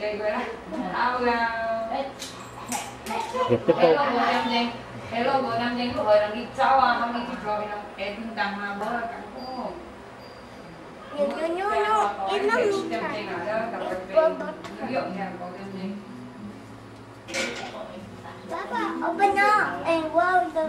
Việt tiếp cái tục. logo nam danh. Cái logo nam danh của hồi là đi cháu à, không đi chụp rồi nó cái tung tăng mà bố là cắn cô. Nhớ nhớ nhớ nhớ Em nó mi Nam thả danh ở đó, đặc biệt về ví dụ nhà có nam danh. Papa, open up and wow the